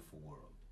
wonderful world.